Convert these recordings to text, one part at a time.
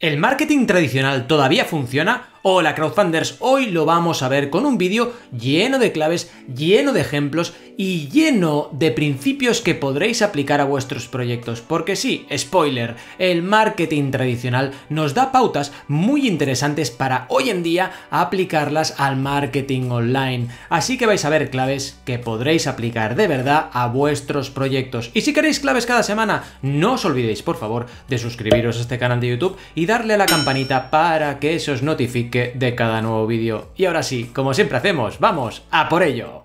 ¿El marketing tradicional todavía funciona? Hola crowdfunders, hoy lo vamos a ver con un vídeo lleno de claves, lleno de ejemplos y lleno de principios que podréis aplicar a vuestros proyectos. Porque sí, spoiler, el marketing tradicional nos da pautas muy interesantes para hoy en día aplicarlas al marketing online. Así que vais a ver claves que podréis aplicar de verdad a vuestros proyectos. Y si queréis claves cada semana, no os olvidéis por favor de suscribiros a este canal de YouTube y darle a la campanita para que se os notifique de cada nuevo vídeo. Y ahora sí, como siempre hacemos, vamos a por ello.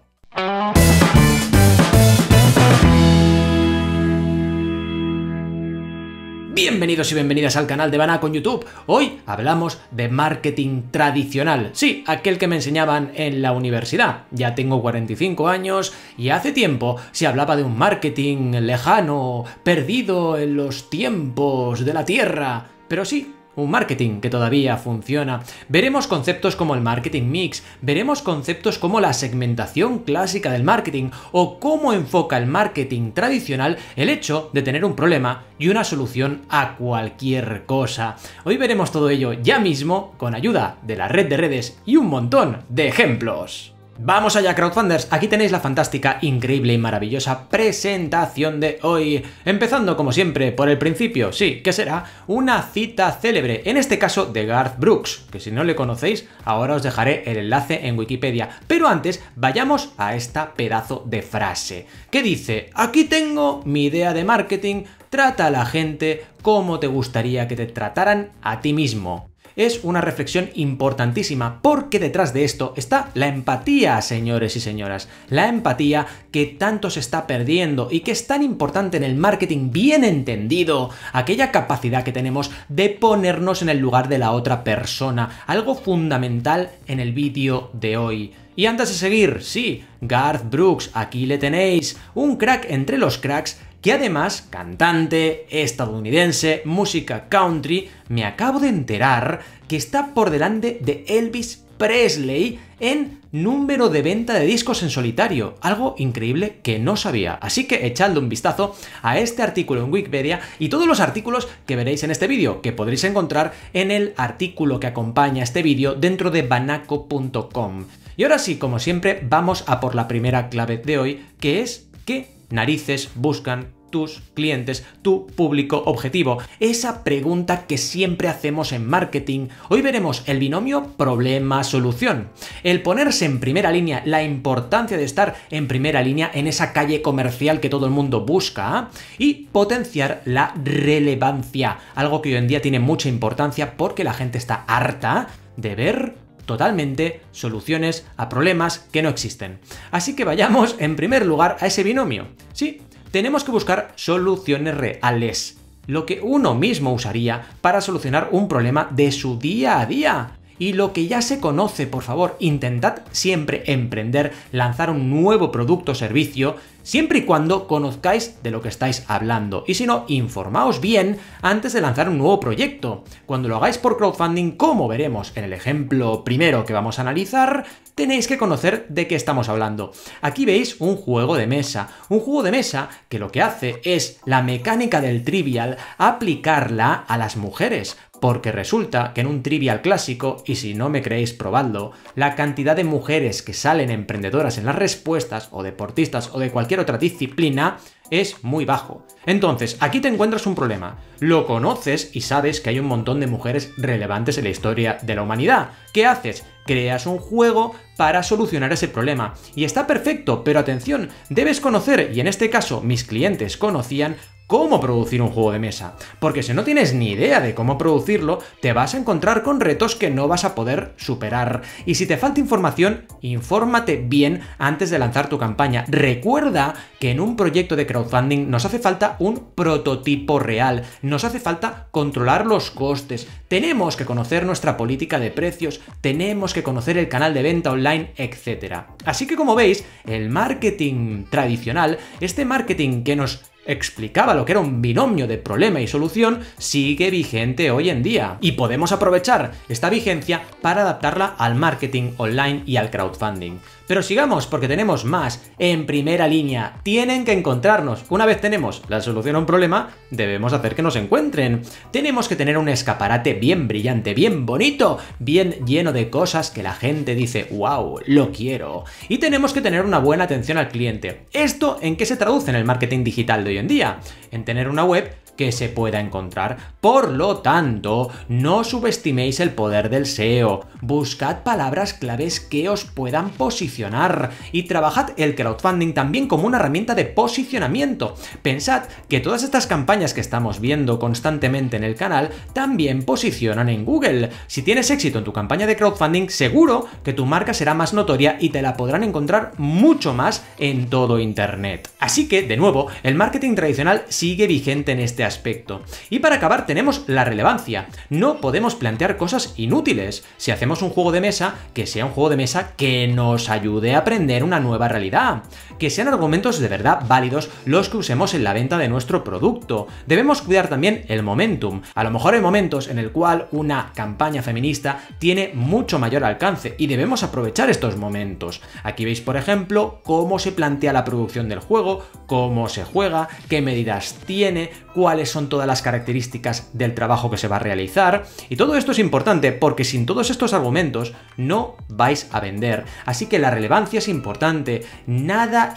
Bienvenidos y bienvenidas al canal de Bana con YouTube. Hoy hablamos de marketing tradicional. Sí, aquel que me enseñaban en la universidad. Ya tengo 45 años y hace tiempo se hablaba de un marketing lejano, perdido en los tiempos de la Tierra. Pero sí, un marketing que todavía funciona. Veremos conceptos como el marketing mix, veremos conceptos como la segmentación clásica del marketing o cómo enfoca el marketing tradicional el hecho de tener un problema y una solución a cualquier cosa. Hoy veremos todo ello ya mismo con ayuda de la red de redes y un montón de ejemplos. Vamos allá, crowdfunders. Aquí tenéis la fantástica, increíble y maravillosa presentación de hoy. Empezando, como siempre, por el principio. Sí, que será una cita célebre, en este caso de Garth Brooks, que si no le conocéis, ahora os dejaré el enlace en Wikipedia. Pero antes, vayamos a esta pedazo de frase, que dice, aquí tengo mi idea de marketing, trata a la gente como te gustaría que te trataran a ti mismo es una reflexión importantísima porque detrás de esto está la empatía, señores y señoras. La empatía que tanto se está perdiendo y que es tan importante en el marketing bien entendido, aquella capacidad que tenemos de ponernos en el lugar de la otra persona, algo fundamental en el vídeo de hoy. Y antes de seguir, sí, Garth Brooks, aquí le tenéis, un crack entre los cracks que además, cantante, estadounidense, música country, me acabo de enterar que está por delante de Elvis Presley en número de venta de discos en solitario, algo increíble que no sabía. Así que echadle un vistazo a este artículo en Wikipedia y todos los artículos que veréis en este vídeo, que podréis encontrar en el artículo que acompaña este vídeo dentro de banaco.com. Y ahora sí, como siempre, vamos a por la primera clave de hoy, que es que narices buscan tus clientes, tu público objetivo. Esa pregunta que siempre hacemos en marketing. Hoy veremos el binomio problema-solución. El ponerse en primera línea, la importancia de estar en primera línea en esa calle comercial que todo el mundo busca y potenciar la relevancia, algo que hoy en día tiene mucha importancia porque la gente está harta de ver totalmente soluciones a problemas que no existen. Así que vayamos en primer lugar a ese binomio. Sí, tenemos que buscar soluciones reales, lo que uno mismo usaría para solucionar un problema de su día a día. Y lo que ya se conoce, por favor, intentad siempre emprender, lanzar un nuevo producto o servicio, siempre y cuando conozcáis de lo que estáis hablando. Y si no, informaos bien antes de lanzar un nuevo proyecto. Cuando lo hagáis por crowdfunding, como veremos en el ejemplo primero que vamos a analizar, tenéis que conocer de qué estamos hablando. Aquí veis un juego de mesa, un juego de mesa que lo que hace es la mecánica del trivial aplicarla a las mujeres porque resulta que en un trivial clásico, y si no me creéis probadlo, la cantidad de mujeres que salen emprendedoras en las respuestas, o deportistas, o de cualquier otra disciplina, es muy bajo. Entonces, aquí te encuentras un problema. Lo conoces y sabes que hay un montón de mujeres relevantes en la historia de la humanidad. ¿Qué haces? Creas un juego para solucionar ese problema. Y está perfecto, pero atención, debes conocer, y en este caso mis clientes conocían, cómo producir un juego de mesa. Porque si no tienes ni idea de cómo producirlo, te vas a encontrar con retos que no vas a poder superar. Y si te falta información, infórmate bien antes de lanzar tu campaña. Recuerda que en un proyecto de crowdfunding nos hace falta un prototipo real, nos hace falta controlar los costes, tenemos que conocer nuestra política de precios, tenemos que conocer el canal de venta online, etc. Así que como veis, el marketing tradicional, este marketing que nos explicaba lo que era un binomio de problema y solución, sigue vigente hoy en día. Y podemos aprovechar esta vigencia para adaptarla al marketing online y al crowdfunding. Pero sigamos porque tenemos más en primera línea. Tienen que encontrarnos. Una vez tenemos la solución a un problema, debemos hacer que nos encuentren. Tenemos que tener un escaparate bien brillante, bien bonito, bien lleno de cosas que la gente dice, wow, lo quiero. Y tenemos que tener una buena atención al cliente. ¿Esto en qué se traduce en el marketing digital de hoy en día? En tener una web que se pueda encontrar. Por lo tanto, no subestiméis el poder del SEO. Buscad palabras claves que os puedan posicionar y trabajad el crowdfunding también como una herramienta de posicionamiento. Pensad que todas estas campañas que estamos viendo constantemente en el canal también posicionan en Google. Si tienes éxito en tu campaña de crowdfunding, seguro que tu marca será más notoria y te la podrán encontrar mucho más en todo Internet. Así que, de nuevo, el marketing tradicional sigue vigente en este aspecto. Y para acabar tenemos la relevancia. No podemos plantear cosas inútiles. Si hacemos un juego de mesa, que sea un juego de mesa que nos ayude a aprender una nueva realidad. Que sean argumentos de verdad válidos los que usemos en la venta de nuestro producto. Debemos cuidar también el momentum. A lo mejor hay momentos en el cual una campaña feminista tiene mucho mayor alcance y debemos aprovechar estos momentos. Aquí veis, por ejemplo, cómo se plantea la producción del juego, cómo se juega, qué medidas tiene, cuáles son todas las características del trabajo que se va a realizar. Y todo esto es importante porque sin todos estos argumentos no vais a vender. Así que la relevancia es importante.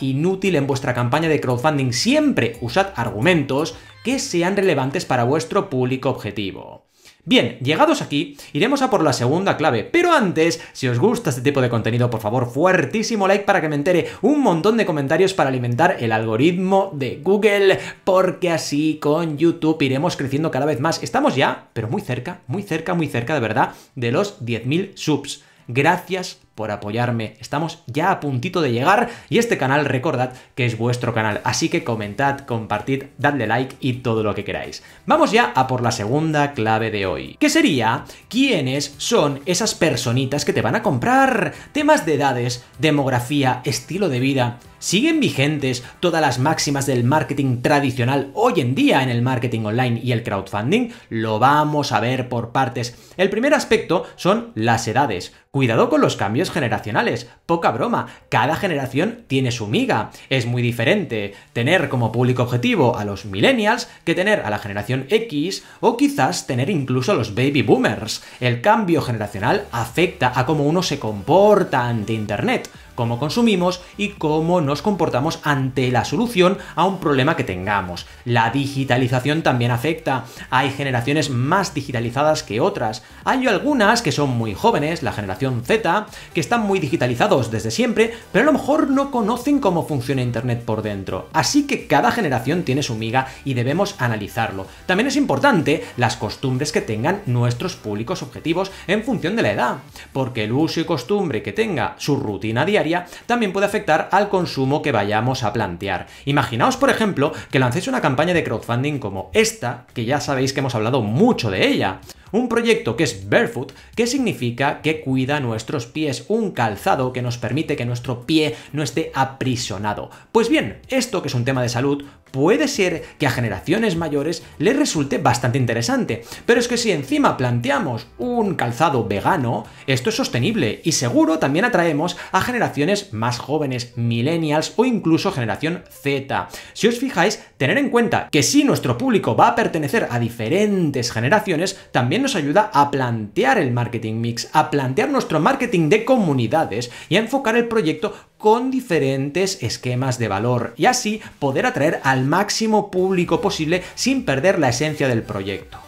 Inútil en vuestra campaña de crowdfunding. Siempre usad argumentos que sean relevantes para vuestro público objetivo. Bien, llegados aquí, iremos a por la segunda clave, pero antes, si os gusta este tipo de contenido, por favor, fuertísimo like para que me entere un montón de comentarios para alimentar el algoritmo de Google, porque así con YouTube iremos creciendo cada vez más. Estamos ya, pero muy cerca, muy cerca, muy cerca de verdad, de los 10.000 subs. Gracias por apoyarme. Estamos ya a puntito de llegar y este canal recordad que es vuestro canal, así que comentad, compartid, dadle like y todo lo que queráis. Vamos ya a por la segunda clave de hoy, que sería quiénes son esas personitas que te van a comprar. Temas de edades, demografía, estilo de vida, ¿Siguen vigentes todas las máximas del marketing tradicional hoy en día en el marketing online y el crowdfunding? Lo vamos a ver por partes. El primer aspecto son las edades. Cuidado con los cambios generacionales, poca broma, cada generación tiene su miga. Es muy diferente tener como público objetivo a los millennials que tener a la generación X o quizás tener incluso a los baby boomers. El cambio generacional afecta a cómo uno se comporta ante Internet cómo consumimos y cómo nos comportamos ante la solución a un problema que tengamos. La digitalización también afecta. Hay generaciones más digitalizadas que otras. Hay algunas que son muy jóvenes, la generación Z, que están muy digitalizados desde siempre, pero a lo mejor no conocen cómo funciona Internet por dentro. Así que cada generación tiene su miga y debemos analizarlo. También es importante las costumbres que tengan nuestros públicos objetivos en función de la edad, porque el uso y costumbre que tenga su rutina diaria también puede afectar al consumo que vayamos a plantear. Imaginaos, por ejemplo, que lancéis una campaña de crowdfunding como esta, que ya sabéis que hemos hablado mucho de ella. Un proyecto que es barefoot, que significa que cuida nuestros pies, un calzado que nos permite que nuestro pie no esté aprisionado. Pues bien, esto que es un tema de salud, puede ser que a generaciones mayores les resulte bastante interesante. Pero es que si encima planteamos un calzado vegano, esto es sostenible y seguro también atraemos a generaciones más jóvenes, millennials o incluso generación Z. Si os fijáis, tener en cuenta que si nuestro público va a pertenecer a diferentes generaciones, también nos ayuda a plantear el marketing mix, a plantear nuestro marketing de comunidades y a enfocar el proyecto con diferentes esquemas de valor y así poder atraer al máximo público posible sin perder la esencia del proyecto.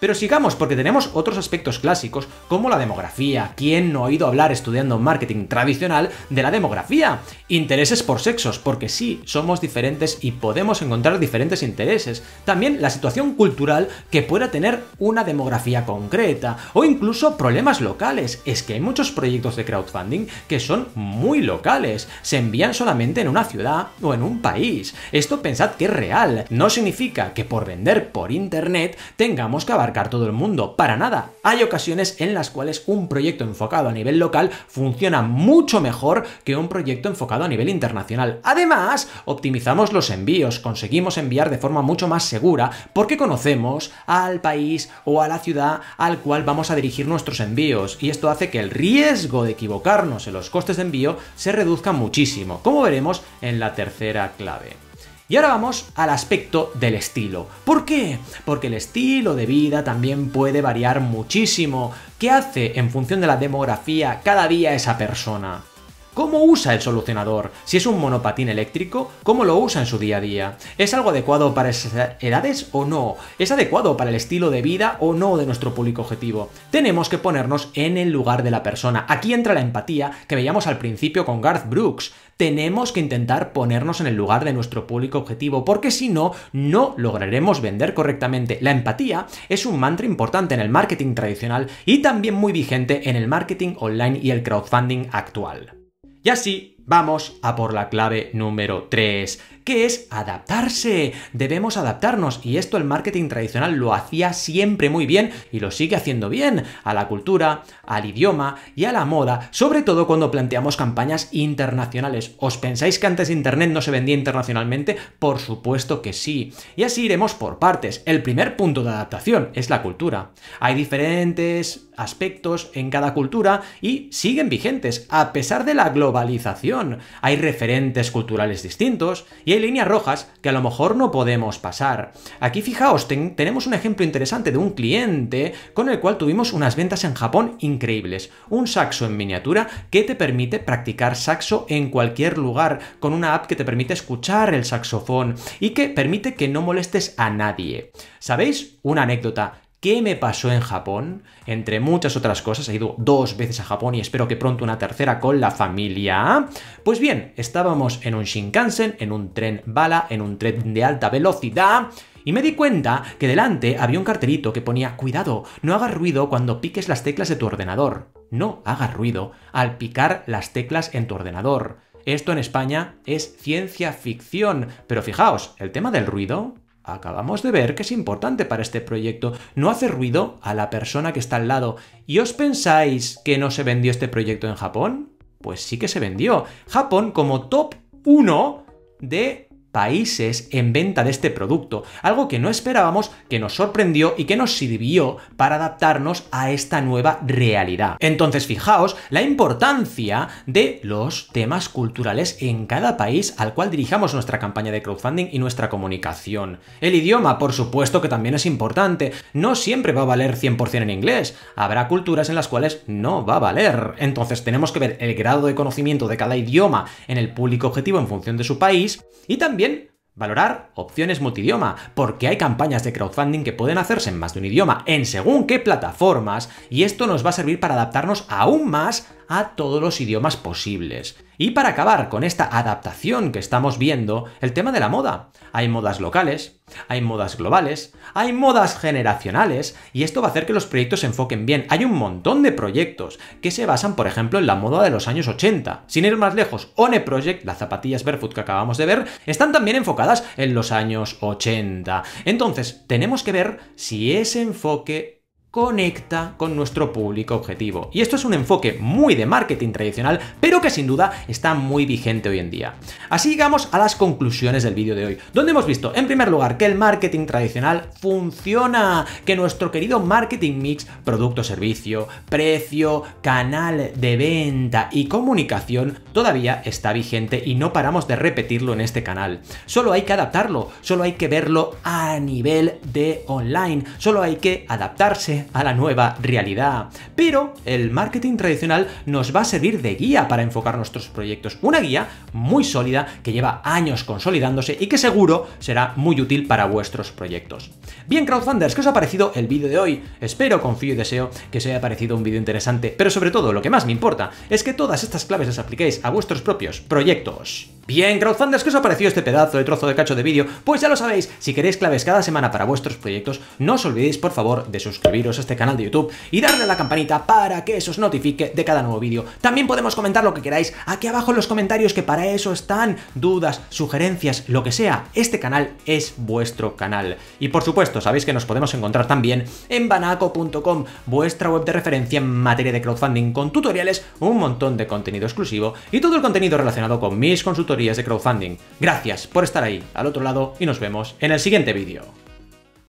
Pero sigamos porque tenemos otros aspectos clásicos como la demografía. ¿Quién no ha oído hablar estudiando marketing tradicional de la demografía? Intereses por sexos, porque sí, somos diferentes y podemos encontrar diferentes intereses. También la situación cultural que pueda tener una demografía concreta o incluso problemas locales. Es que hay muchos proyectos de crowdfunding que son muy locales, se envían solamente en una ciudad o en un país. Esto pensad que es real, no significa que por vender por internet tengamos que abarcar todo el mundo, para nada. Hay ocasiones en las cuales un proyecto enfocado a nivel local funciona mucho mejor que un proyecto enfocado a nivel internacional. Además, optimizamos los envíos, conseguimos enviar de forma mucho más segura porque conocemos al país o a la ciudad al cual vamos a dirigir nuestros envíos y esto hace que el riesgo de equivocarnos en los costes de envío se reduzca muchísimo, como veremos en la tercera clave. Y ahora vamos al aspecto del estilo. ¿Por qué? Porque el estilo de vida también puede variar muchísimo. ¿Qué hace en función de la demografía cada día esa persona? ¿Cómo usa el solucionador? Si es un monopatín eléctrico, ¿cómo lo usa en su día a día? ¿Es algo adecuado para esas edades o no? ¿Es adecuado para el estilo de vida o no de nuestro público objetivo? Tenemos que ponernos en el lugar de la persona. Aquí entra la empatía que veíamos al principio con Garth Brooks. Tenemos que intentar ponernos en el lugar de nuestro público objetivo, porque si no, no lograremos vender correctamente. La empatía es un mantra importante en el marketing tradicional y también muy vigente en el marketing online y el crowdfunding actual. Y así vamos a por la clave número 3, que es adaptarse. Debemos adaptarnos y esto el marketing tradicional lo hacía siempre muy bien y lo sigue haciendo bien a la cultura, al idioma y a la moda, sobre todo cuando planteamos campañas internacionales. ¿Os pensáis que antes Internet no se vendía internacionalmente? Por supuesto que sí. Y así iremos por partes. El primer punto de adaptación es la cultura. Hay diferentes aspectos en cada cultura y siguen vigentes a pesar de la globalización. Hay referentes culturales distintos y hay líneas rojas que a lo mejor no podemos pasar. Aquí fijaos, tenemos un ejemplo interesante de un cliente con el cual tuvimos unas ventas en Japón increíbles. Un saxo en miniatura que te permite practicar saxo en cualquier lugar, con una app que te permite escuchar el saxofón y que permite que no molestes a nadie. ¿Sabéis? Una anécdota. ¿Qué me pasó en Japón? Entre muchas otras cosas, he ido dos veces a Japón y espero que pronto una tercera con la familia. Pues bien, estábamos en un Shinkansen, en un tren bala, en un tren de alta velocidad. Y me di cuenta que delante había un cartelito que ponía Cuidado, no hagas ruido cuando piques las teclas de tu ordenador. No hagas ruido al picar las teclas en tu ordenador. Esto en España es ciencia ficción, pero fijaos, el tema del ruido acabamos de ver que es importante para este proyecto. No hace ruido a la persona que está al lado. ¿Y os pensáis que no se vendió este proyecto en Japón? Pues sí que se vendió. Japón como top 1 de países en venta de este producto, algo que no esperábamos, que nos sorprendió y que nos sirvió para adaptarnos a esta nueva realidad. Entonces fijaos la importancia de los temas culturales en cada país al cual dirijamos nuestra campaña de crowdfunding y nuestra comunicación. El idioma, por supuesto que también es importante, no siempre va a valer 100% en inglés, habrá culturas en las cuales no va a valer, entonces tenemos que ver el grado de conocimiento de cada idioma en el público objetivo en función de su país y también Valorar opciones multidioma, porque hay campañas de crowdfunding que pueden hacerse en más de un idioma, en según qué plataformas, y esto nos va a servir para adaptarnos aún más a todos los idiomas posibles. Y para acabar con esta adaptación que estamos viendo, el tema de la moda. Hay modas locales, hay modas globales, hay modas generacionales, y esto va a hacer que los proyectos se enfoquen bien. Hay un montón de proyectos que se basan, por ejemplo, en la moda de los años 80. Sin ir más lejos, One Project, las zapatillas barefoot que acabamos de ver, están también enfocadas en los años 80. Entonces, tenemos que ver si ese enfoque conecta con nuestro público objetivo. Y esto es un enfoque muy de marketing tradicional, pero que sin duda está muy vigente hoy en día. Así llegamos a las conclusiones del vídeo de hoy, donde hemos visto, en primer lugar, que el marketing tradicional funciona, que nuestro querido marketing mix, producto-servicio, precio, canal de venta y comunicación todavía está vigente y no paramos de repetirlo en este canal. Solo hay que adaptarlo, solo hay que verlo a nivel de online, solo hay que a la nueva realidad. Pero el marketing tradicional nos va a servir de guía para enfocar nuestros proyectos. Una guía muy sólida que lleva años consolidándose y que seguro será muy útil para vuestros proyectos. Bien, crowdfunders, ¿qué os ha parecido el vídeo de hoy? Espero, confío y deseo que os haya parecido un vídeo interesante, pero sobre todo lo que más me importa es que todas estas claves las apliquéis a vuestros propios proyectos. Bien, crowdfunders, ¿qué os ha parecido este pedazo de trozo de cacho de vídeo? Pues ya lo sabéis, si queréis claves cada semana para vuestros proyectos, no os olvidéis por favor de suscribiros suscribiros a este canal de YouTube y darle a la campanita para que eso os notifique de cada nuevo vídeo. También podemos comentar lo que queráis aquí abajo en los comentarios que para eso están dudas, sugerencias, lo que sea. Este canal es vuestro canal. Y por supuesto, sabéis que nos podemos encontrar también en banaco.com, vuestra web de referencia en materia de crowdfunding con tutoriales, un montón de contenido exclusivo y todo el contenido relacionado con mis consultorías de crowdfunding. Gracias por estar ahí al otro lado y nos vemos en el siguiente vídeo.